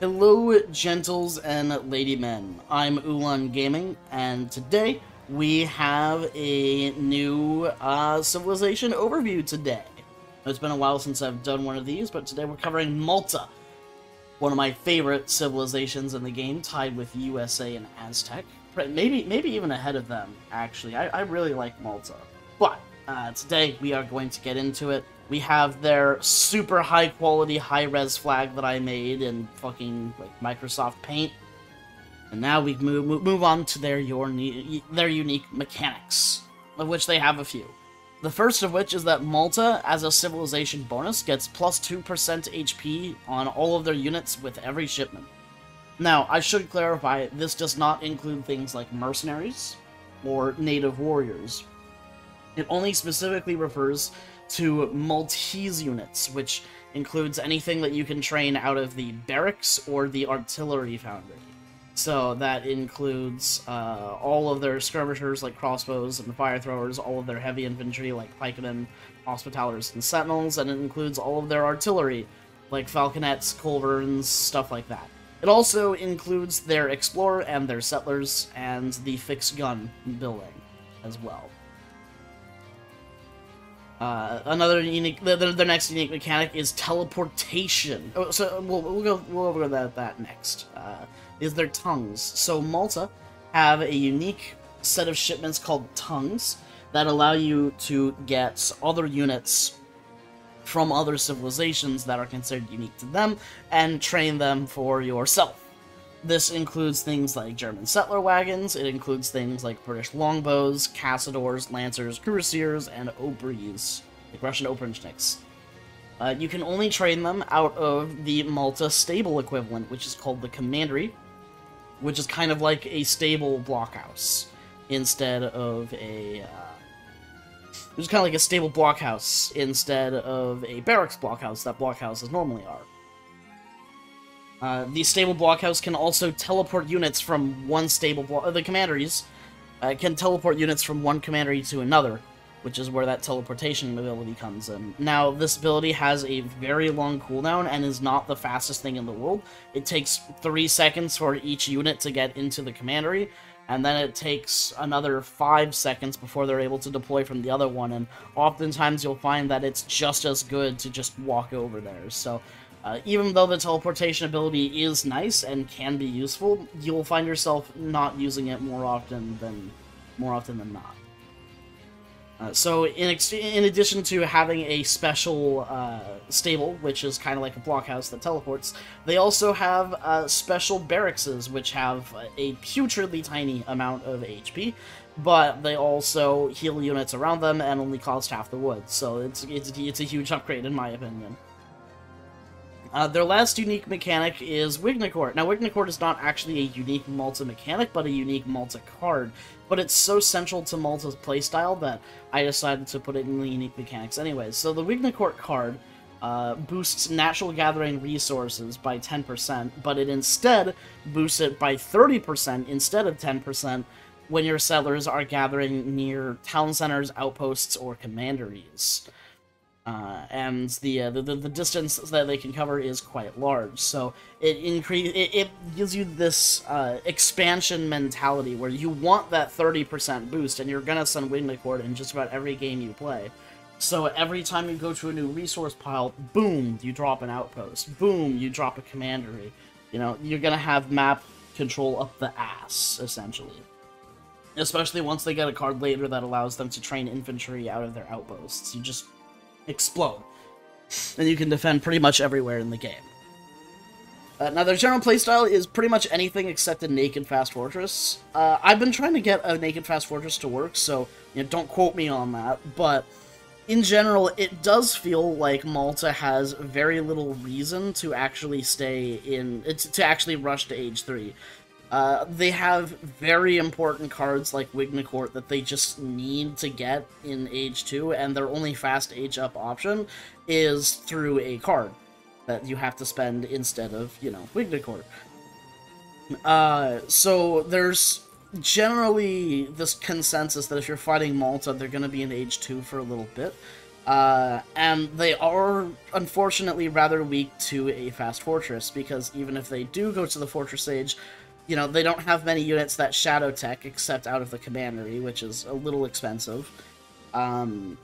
Hello, gentles and lady men. I'm Ulan Gaming, and today we have a new uh, Civilization overview today. It's been a while since I've done one of these, but today we're covering Malta, one of my favorite civilizations in the game, tied with USA and Aztec. Maybe, maybe even ahead of them, actually. I, I really like Malta. But uh, today we are going to get into it. We have their super high quality, high res flag that I made in fucking like Microsoft Paint. And now we move move on to their your their unique mechanics, of which they have a few. The first of which is that Malta, as a civilization bonus, gets plus 2% HP on all of their units with every shipment. Now, I should clarify, this does not include things like mercenaries or native warriors. It only specifically refers to Maltese units, which includes anything that you can train out of the barracks or the artillery foundry. So that includes uh, all of their skirmishers like crossbows and fire throwers, all of their heavy infantry like pikemen, hospitallers, and sentinels, and it includes all of their artillery like falconets, culverins, stuff like that. It also includes their explorer and their settlers and the fixed gun building as well. Uh, another unique, the, the, the, next unique mechanic is teleportation. Oh, so we'll, we'll go we'll over that, that next. Uh, is their tongues. So Malta have a unique set of shipments called tongues that allow you to get other units from other civilizations that are considered unique to them and train them for yourself. This includes things like German settler wagons, it includes things like British longbows, Cassadors, Lancers, Cuirassiers, and Opries, like Russian Oprichniks. Uh, you can only train them out of the Malta stable equivalent, which is called the Commandery, which is kind of like a stable blockhouse instead of a. Uh, it's kind of like a stable blockhouse instead of a barracks blockhouse that blockhouses normally are. Uh, the stable blockhouse can also teleport units from one stable block. Uh, the commanderies uh, can teleport units from one commandery to another, which is where that teleportation ability comes in. Now, this ability has a very long cooldown and is not the fastest thing in the world. It takes three seconds for each unit to get into the commandery, and then it takes another five seconds before they're able to deploy from the other one, and oftentimes you'll find that it's just as good to just walk over there. So uh, even though the teleportation ability is nice and can be useful, you'll find yourself not using it more often than more often than not. Uh, so, in, in addition to having a special uh, stable, which is kind of like a blockhouse that teleports, they also have uh, special barrackses, which have a putridly tiny amount of HP, but they also heal units around them and only cost half the wood. So it's it's it's a huge upgrade in my opinion. Uh, their last unique mechanic is Wignacourt. Now, Wignacourt is not actually a unique Malta mechanic, but a unique Malta card. But it's so central to Malta's playstyle that I decided to put it in the unique mechanics anyways. So the Wignacourt card uh, boosts natural gathering resources by 10%, but it instead boosts it by 30% instead of 10% when your settlers are gathering near town centers, outposts, or commanderies. Uh, and the, uh, the, the distance that they can cover is quite large. So it increase it, it gives you this uh, expansion mentality where you want that 30% boost, and you're gonna send Wignacourt in just about every game you play. So every time you go to a new resource pile, boom, you drop an outpost. Boom, you drop a commandery. You know, you're gonna have map control up the ass, essentially. Especially once they get a card later that allows them to train infantry out of their outposts. You just explode. And you can defend pretty much everywhere in the game. Uh, now, their general playstyle is pretty much anything except a Naked Fast Fortress. Uh, I've been trying to get a Naked Fast Fortress to work, so you know, don't quote me on that, but in general, it does feel like Malta has very little reason to actually stay in, to actually rush to Age 3. Uh, they have very important cards like Wignacourt that they just need to get in Age 2, and their only fast Age up option is through a card that you have to spend instead of, you know, Wignacourt. Uh, so there's generally this consensus that if you're fighting Malta, they're going to be in Age 2 for a little bit. Uh, and they are, unfortunately, rather weak to a fast fortress, because even if they do go to the fortress age, you know, they don't have many units that shadow tech, except out of the commandery, which is a little expensive. Um,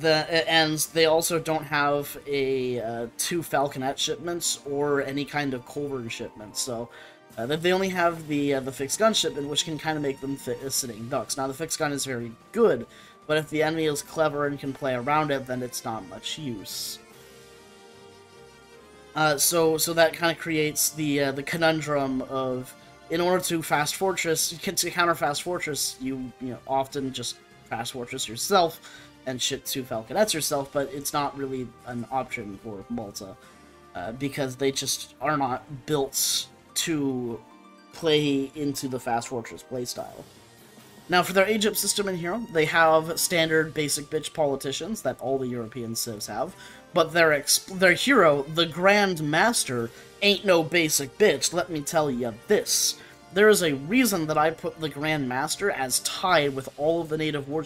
the and they also don't have a uh, two falconet shipments or any kind of culverin shipments. So uh, they only have the uh, the fixed gun shipment which can kind of make them fit as sitting ducks. Now the fixed gun is very good but if the enemy is clever and can play around it then it's not much use uh, so so that kind of creates the uh, the conundrum of in order to fast fortress to counter fast fortress you you know often just fast fortress yourself and shit to Falconets yourself, but it's not really an option for Malta uh, because they just are not built to play into the Fast Fortress playstyle. Now, for their Age-Up system in here, they have standard basic bitch politicians that all the European civs have, but their their hero, the Grand Master, ain't no basic bitch, let me tell you this. There is a reason that I put the Grand Master as tied with all of the native war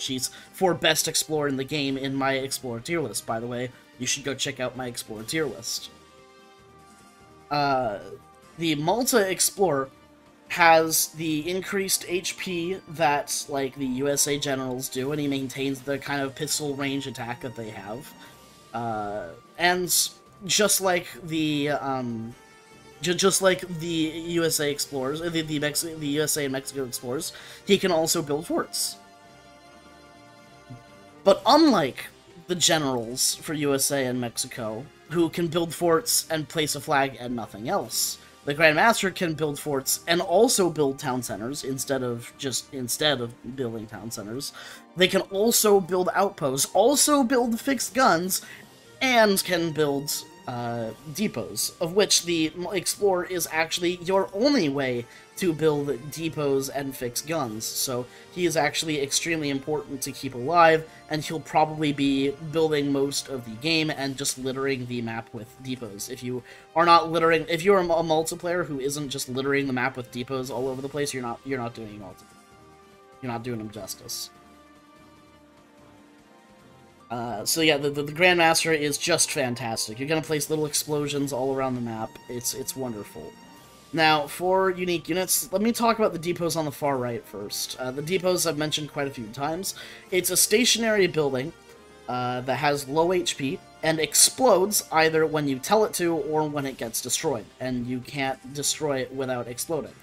for best explorer in the game in my explorer tier list, by the way. You should go check out my explorer tier list. Uh, the Malta Explorer has the increased HP that, like, the USA Generals do, and he maintains the kind of pistol range attack that they have. Uh, and just like the, um, just like the USA explorers, the the, Mex the USA and Mexico explorers, he can also build forts. But unlike the generals for USA and Mexico, who can build forts and place a flag and nothing else, the Grand Master can build forts and also build town centers instead of just instead of building town centers. They can also build outposts, also build fixed guns, and can build uh, depots, of which the Explorer is actually your only way to build depots and fix guns. So he is actually extremely important to keep alive, and he'll probably be building most of the game and just littering the map with depots. If you are not littering, if you're a, multiplayer who isn't just littering the map with depots all over the place, you're not you're not doing multi. You're not doing them justice. Uh, so yeah, the, the, the Grandmaster is just fantastic. You're gonna place little explosions all around the map. It's it's wonderful. Now, for unique units, let me talk about the depots on the far right first. Uh, the depots I've mentioned quite a few times. It's a stationary building uh, that has low HP and explodes either when you tell it to or when it gets destroyed, and you can't destroy it without exploding.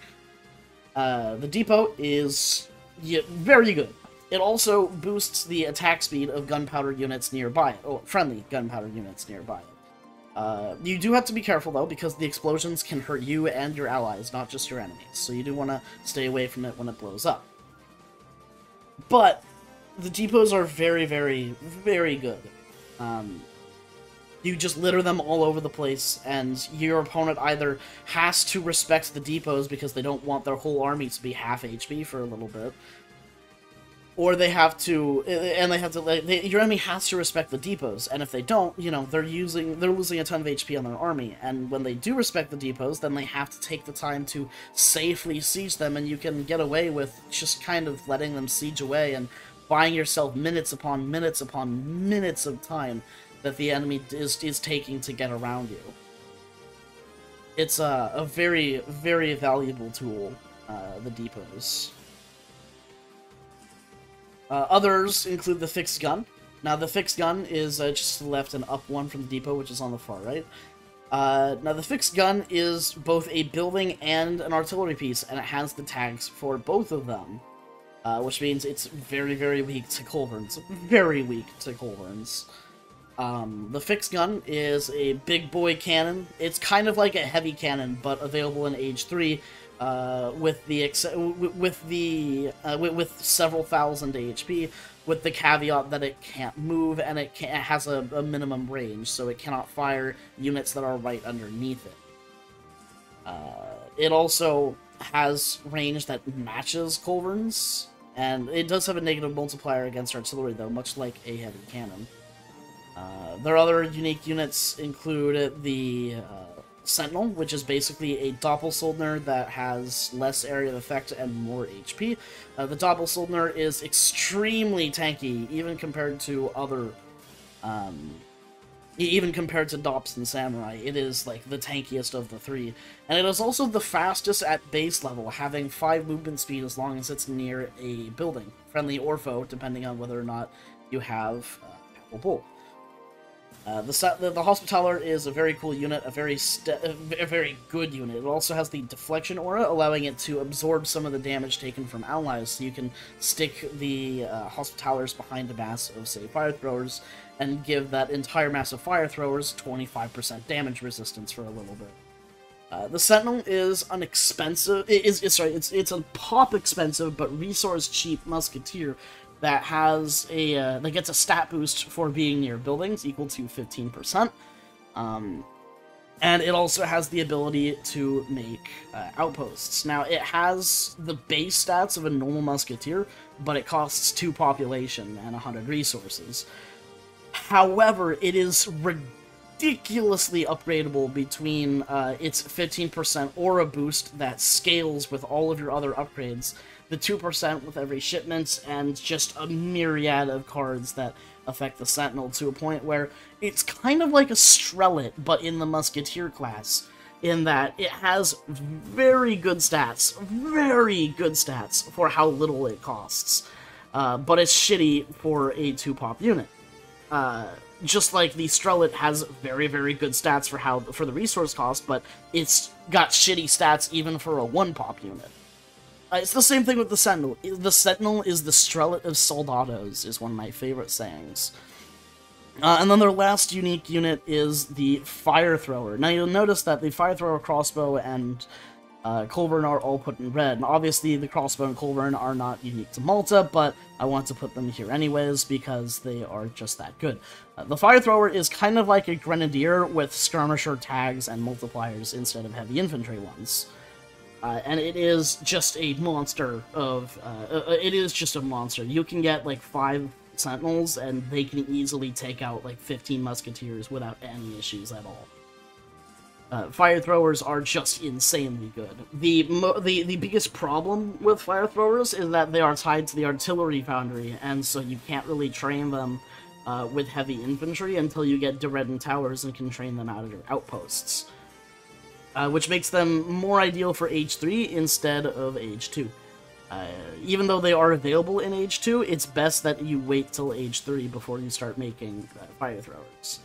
Uh, the depot is yeah, very good. It also boosts the attack speed of gunpowder units nearby, or friendly gunpowder units nearby. Uh, you do have to be careful, though, because the explosions can hurt you and your allies, not just your enemies, so you do want to stay away from it when it blows up. But, the depots are very, very, very good. Um, you just litter them all over the place, and your opponent either has to respect the depots because they don't want their whole army to be half HP for a little bit, or they have to, and they have to. Like, they, your enemy has to respect the depots, and if they don't, you know, they're using, they're losing a ton of HP on their army. And when they do respect the depots, then they have to take the time to safely siege them, and you can get away with just kind of letting them siege away and buying yourself minutes upon minutes upon minutes of time that the enemy is is taking to get around you. It's a, a very very valuable tool, uh, the depots. Uh, others include the fixed gun. Now, the fixed gun is uh, just to the left and up one from the depot, which is on the far right. Uh, now, the fixed gun is both a building and an artillery piece, and it has the tags for both of them. Uh, which means it's very, very weak to culverins. Very weak to culverins. Um, the fixed gun is a big boy cannon. It's kind of like a heavy cannon, but available in Age 3, uh, with the with the uh, with, several thousand HP, with the caveat that it can't move and it, can, it has a, a, minimum range, so it cannot fire units that are right underneath it. Uh, it also has range that matches Culverins, and it does have a negative multiplier against artillery, though, much like a heavy cannon. Uh, their other unique units include the uh, Sentinel, which is basically a Doppelsoldner that has less area of effect and more HP. Uh, the Doppelsoldner is extremely tanky, even compared to other Um, even compared to Dobson Samurai, it is like the tankiest of the three, and it is also the fastest at base level, having five movement speed as long as it's near a building, friendly or foe, depending on whether or not you have uh, Bull. Uh, the, the Hospitaller is a very cool unit, a very a very good unit. It also has the deflection aura, allowing it to absorb some of the damage taken from allies. So you can stick the uh, Hospitallers behind a mass of say fire throwers and give that entire mass of fire throwers 25% damage resistance for a little bit. Uh, the Sentinel is an expensive, is, is sorry, it's it's a pop expensive but resource cheap musketeer that has a uh, that gets a stat boost for being near buildings equal to 15%. Um, and it also has the ability to make uh, outposts. Now, it has the base stats of a normal musketeer, but it costs 2 population and 100 resources. However, it is ridiculously upgradable between uh, its 15% aura boost that scales with all of your other upgrades the 2% with every shipment, and just a myriad of cards that affect the Sentinel to a point where it's kind of like a Strelet, but in the Musketeer class, in that it has very good stats, very good stats for how little it costs, uh, but it's shitty for a 2-pop unit. Uh, just like the Strelet has very, very good stats for how for the resource cost, but it's got shitty stats even for a 1-pop unit. Uh, it's the same thing with the Sentinel. The Sentinel is the Strelet of Soldados, is one of my favorite sayings. Uh, and then their last unique unit is the Fire Thrower. Now you'll notice that the Fire Thrower crossbow and uh, Culverin are all put in red. And obviously the crossbow and Culverin are not unique to Malta, but I want to put them here anyways because they are just that good. Uh, the Fire Thrower is kind of like a Grenadier with Skirmisher tags and multipliers instead of heavy infantry ones. Uh, and it is just a monster of, uh, uh, it is just a monster. You can get like five sentinels and they can easily take out like 15 musketeers without any issues at all. Uh, fire throwers are just insanely good. The, the the biggest problem with fire throwers is that they are tied to the artillery foundry, and so you can't really train them uh, with heavy infantry until you get Deredden Towers and can train them out of your outposts uh, which makes them more ideal for Age 3 instead of Age 2. Uh, even though they are available in Age 2, it's best that you wait till Age 3 before you start making uh, fire throwers.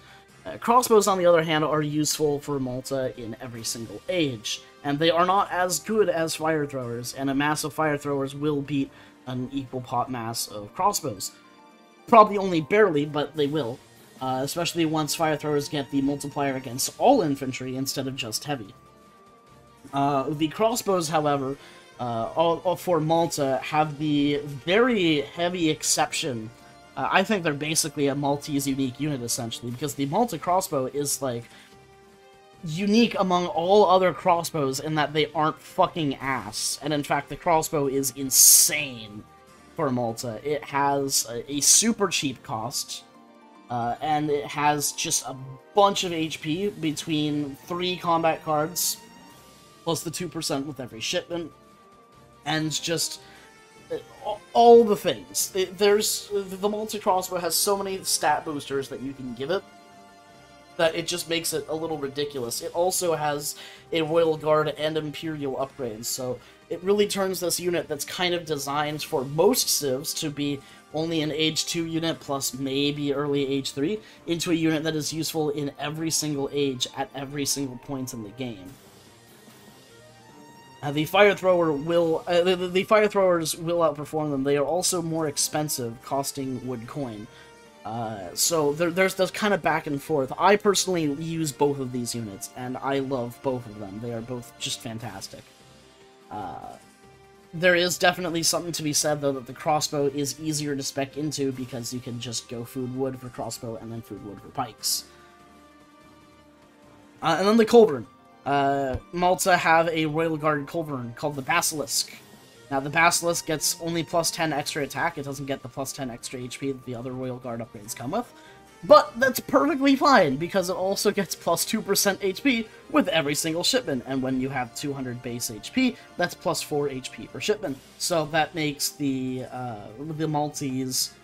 Uh, crossbows, on the other hand, are useful for Malta in every single age, and they are not as good as fire throwers, and a mass of fire throwers will beat an equal pot mass of crossbows. Probably only barely, but they will uh, especially once fire throwers get the multiplier against all infantry instead of just heavy. Uh, the crossbows, however, uh, all, all, for Malta, have the very heavy exception. Uh, I think they're basically a Maltese unique unit, essentially, because the Malta crossbow is, like, unique among all other crossbows in that they aren't fucking ass. And in fact, the crossbow is insane for Malta. It has a, a super cheap cost, uh, and it has just a bunch of HP between three combat cards, plus the 2% with every shipment, and just uh, all the things. there's The Malta crossbow has so many stat boosters that you can give it, that it just makes it a little ridiculous. It also has a Royal Guard and Imperial upgrades, so it really turns this unit that's kind of designed for most civs to be only an age 2 unit plus maybe early age 3 into a unit that is useful in every single age at every single point in the game. Uh, the fire thrower will uh, the, the, fire throwers will outperform them. They are also more expensive, costing wood coin. Uh, so there, there's this kind of back and forth. I personally use both of these units, and I love both of them. They are both just fantastic. Uh, there is definitely something to be said, though, that the crossbow is easier to spec into because you can just go food wood for crossbow and then food wood for pikes. Uh, and then the Culverin. Uh, Malta have a Royal Guard Culverin called the Basilisk. Now, the Basilisk gets only plus 10 extra attack. It doesn't get the plus 10 extra HP that the other Royal Guard upgrades come with. But that's perfectly fine, because it also gets plus 2% HP with every single shipment, and when you have 200 base HP, that's plus 4 HP per shipment. So that makes the uh, the Maltese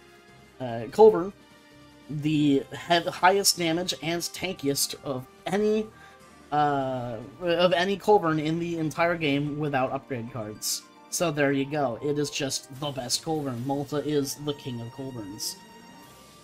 uh, Culver the highest damage and tankiest of any uh, of any Culverin in the entire game without upgrade cards. So there you go. It is just the best Culverin. Malta is the king of Culverins.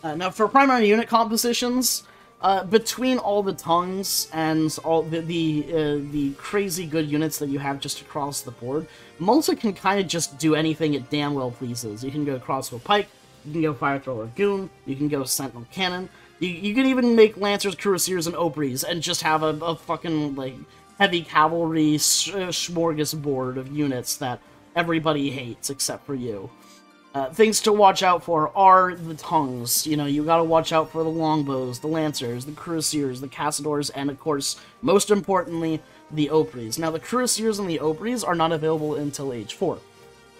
Uh, now, for primary unit compositions, uh, between all the tongues and all the the, uh, the crazy good units that you have just across the board, Malta can kind of just do anything it damn well pleases. You can go crossbow pike, you can go fire thrower goon, you can go sentinel cannon, you, you can even make lancers, cuirassiers, and opries and just have a, a fucking like heavy cavalry uh, smorgasbord of units that everybody hates except for you. Uh, things to watch out for are the tongues. You know, you gotta watch out for the longbows, the lancers, the cuirassiers, the cazadors, and of course, most importantly, the opries. Now, the cuirassiers and the opries are not available until age 4.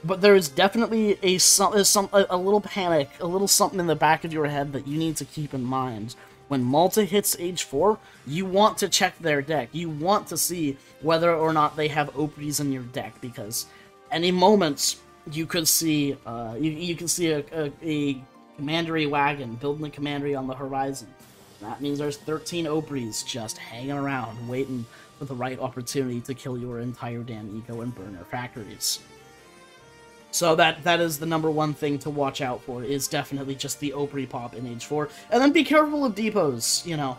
But there is definitely a, a, a little panic, a little something in the back of your head that you need to keep in mind. When Malta hits age 4, you want to check their deck. You want to see whether or not they have opries in your deck, because any moment you could see uh, you, you can see a, a, a commandery wagon building a commandery on the horizon. That means there's 13 Opries just hanging around, waiting for the right opportunity to kill your entire damn eco and burn your factories. So that that is the number one thing to watch out for, is definitely just the Opry pop in Age 4. And then be careful of depots, you know.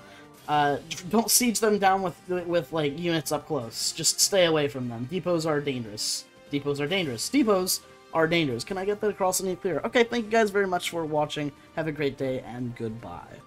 Uh, don't siege them down with, with, like, units up close. Just stay away from them. Depots are dangerous. Depots are dangerous. Depots are dangerous. Can I get that across any clearer? Okay, thank you guys very much for watching. Have a great day, and goodbye.